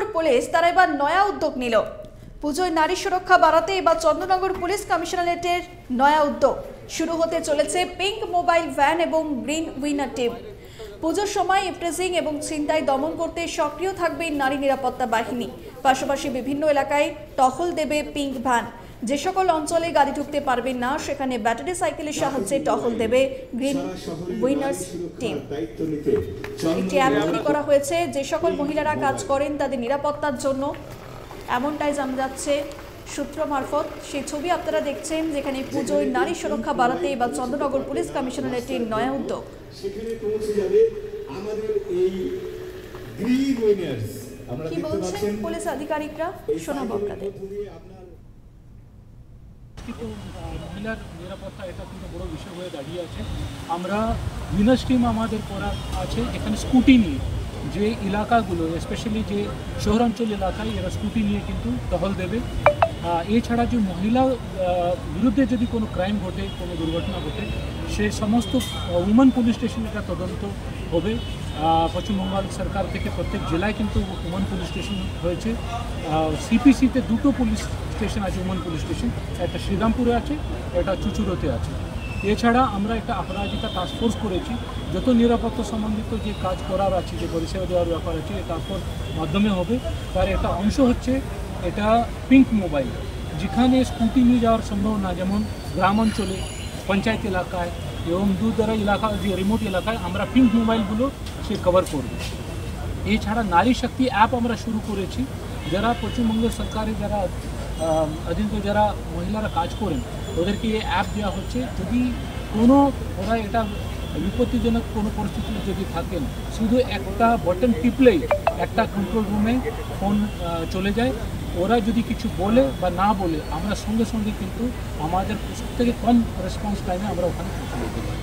Chandernagore police তারা এবার নয়া উদ্যোগ নিল। পুজোয় নারী সুরক্ষা বাড়াতে এবার চন্দ্রনগর পুলিশ কমিশনারেটের নয়া উদ্যোগ। শুরু হতে চলেছে পিঙ্ক মোবাইল ভ্যান এবং গ্রিন উইনার টিম। পুজোর সময় ইপ্রেজিং এবং ছিনতাই দমন করতে সক্রিয় থাকবে নারী নিরাপত্তা বাহিনী। পাশাপাশি বিভিন্ন এলাকায় টহল দেবে পিঙ্ক ভ্যান। যে সকল অঞ্চলে গাড়ি ঢুকতে পারবে না সেখানে ব্যাটারি সাইকেলের সাহায্যে টহল দেবে গ্রিন উইনার্স টিম। একটি অ্যাপ তৈরি করা হয়েছে যে সকল মহিলারা কাজ করেন তাদের নিরাপত্তার জন্য। এমনটাই জানা যাচ্ছে সূত্র মারফত। সেই ছবি আপনারা দেখছেন যেখানে পুজোয় নারী সুরক্ষা বাড়াতে বা চন্দ্রনগর পুলিশ কমিশনারেটের নয়া উদ্যোগ। সেখানে পৌঁছে যাবে আমাদের এই গ্রিন উইনার্স। কি বলছেন পুলিশ আধিকারিকরা? শোনাবো আপনাদের। কিন্তু মহিলার নিরাপত্তা এটা কিন্তু বড় বিষয় হয়ে দাঁড়িয়ে আছে। আমরা উইনার্স টিম আমাদের করা আছে, এখানে স্কুটি নিয়ে। যে এলাকাগুলো স্পেশালি যে শহরাঞ্চল এলাকায়, এরা স্কুটি নিয়ে কিন্তু টহল দেবে। এছাড়া যে মহিলা বিরুদ্ধে যদি কোনো ক্রাইম ঘটে, কোনো দুর্ঘটনা ঘটে, সে সমস্ত উমেন পুলিশ স্টেশন এটা তদন্ত হবে। পশ্চিমবঙ্গ সরকার থেকে প্রত্যেক জেলায় কিন্তু উমেন পুলিশ স্টেশন হয়েছে। সিপিসিতে দুটো পুলিশ স্টেশন আছে উমেন পুলিশ স্টেশন একটা শ্রীরামপুরে আছে, একটা চুচুড়োতে আছে। এছাড়া আমরা একটা অপরাজিতা টাস্ক ফোর্স করেছি। যত নিরাপত্তা সম্বন্ধিত যে কাজ করার আছে, যে পরিষেবা দেওয়ার ব্যাপার আছে ফোর্স মাধ্যমে হবে। তার একটা অংশ হচ্ছে এটা পিঙ্ক মোবাইল যেখানে স্কুটি নিয়ে যাওয়ার সম্ভাবনা, যেমন গ্রাম অঞ্চলে পঞ্চায়েত এলাকায় এবং দূরদরা এলাকা যে রিমোট এলাকায় আমরা পিঙ্ক মোবাইলগুলো সে কভার করবে। এছাড়া নারী শক্তি অ্যাপ আমরা শুরু করেছি। যারা পশ্চিমবঙ্গ সরকারে যারা অধীনত যারা মহিলারা কাজ করেন, ওদেরকে এই অ্যাপ দেওয়া হচ্ছে। যদি কোনো, ওরা এটা বিপত্তিজনক কোনো পরিস্থিতিতে যদি থাকেন, শুধু একটা বটন টিপলেই একটা কন্ট্রোল রুমে ফোন চলে যায়। ওরা যদি কিছু বলে বা না বলে, আমরা সঙ্গে সঙ্গে কিন্তু আমাদের থেকে কম রেসপন্স টাইমে আমরা ওখানে পৌঁছে দিতে পারি।